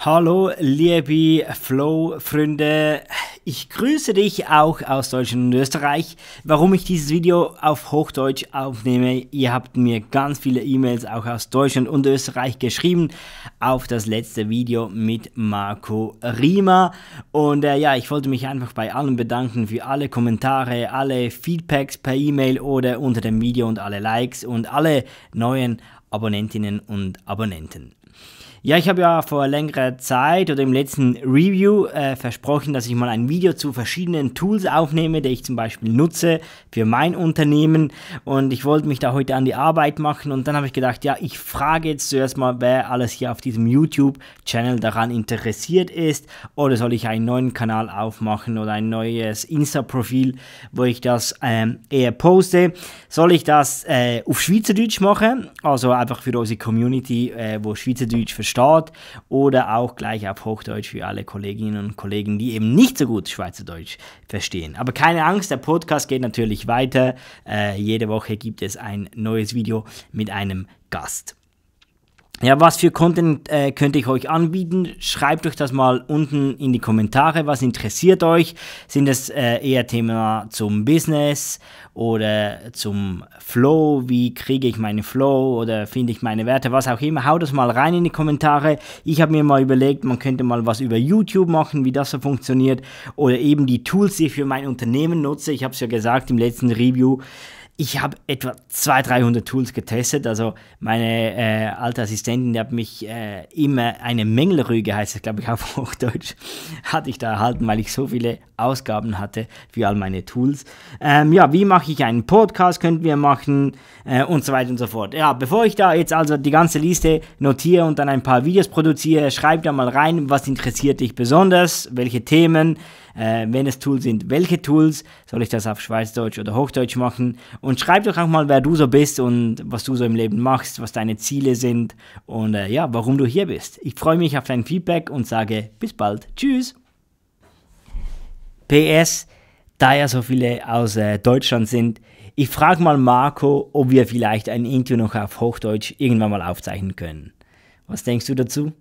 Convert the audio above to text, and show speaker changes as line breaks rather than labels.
Hallo, liebe Flow-Freunde. Ich grüße dich auch aus Deutschland und Österreich. Warum ich dieses Video auf Hochdeutsch aufnehme, ihr habt mir ganz viele E-Mails auch aus Deutschland und Österreich geschrieben auf das letzte Video mit Marco Riemer. Und äh, ja, ich wollte mich einfach bei allen bedanken für alle Kommentare, alle Feedbacks per E-Mail oder unter dem Video und alle Likes und alle neuen Abonnentinnen und Abonnenten. Ja, ich habe ja vor längerer Zeit oder im letzten Review äh, versprochen, dass ich mal ein Video zu verschiedenen Tools aufnehme, die ich zum Beispiel nutze für mein Unternehmen. Und ich wollte mich da heute an die Arbeit machen. Und dann habe ich gedacht, ja, ich frage jetzt zuerst mal, wer alles hier auf diesem YouTube-Channel daran interessiert ist. Oder soll ich einen neuen Kanal aufmachen oder ein neues Insta-Profil, wo ich das ähm, eher poste. Soll ich das äh, auf Schweizerdeutsch machen? Also einfach für unsere Community, äh, wo Schweizerdeutsch versteht versteht oder auch gleich auf Hochdeutsch für alle Kolleginnen und Kollegen, die eben nicht so gut Schweizerdeutsch verstehen. Aber keine Angst, der Podcast geht natürlich weiter. Äh, jede Woche gibt es ein neues Video mit einem Gast. Ja, was für Content äh, könnte ich euch anbieten? Schreibt euch das mal unten in die Kommentare. Was interessiert euch? Sind es äh, eher Themen zum Business oder zum Flow? Wie kriege ich meine Flow oder finde ich meine Werte? Was auch immer. Haut das mal rein in die Kommentare. Ich habe mir mal überlegt, man könnte mal was über YouTube machen, wie das so funktioniert. Oder eben die Tools, die ich für mein Unternehmen nutze. Ich habe es ja gesagt im letzten Review ich habe etwa 200, 300 Tools getestet. Also meine äh, alte Assistentin, die hat mich äh, immer eine Mängelrüge, heißt es glaube ich auf Hochdeutsch, hatte ich da erhalten, weil ich so viele Ausgaben hatte für all meine Tools. Ähm, ja, wie mache ich einen Podcast, könnten wir machen äh, und so weiter und so fort. Ja, bevor ich da jetzt also die ganze Liste notiere und dann ein paar Videos produziere, schreib da mal rein, was interessiert dich besonders, welche Themen, äh, wenn es Tools sind, welche Tools, soll ich das auf Schweizdeutsch oder Hochdeutsch machen und schreib doch auch mal, wer du so bist und was du so im Leben machst, was deine Ziele sind und äh, ja, warum du hier bist. Ich freue mich auf dein Feedback und sage bis bald. Tschüss. PS, da ja so viele aus äh, Deutschland sind, ich frage mal Marco, ob wir vielleicht ein Interview noch auf Hochdeutsch irgendwann mal aufzeichnen können. Was denkst du dazu?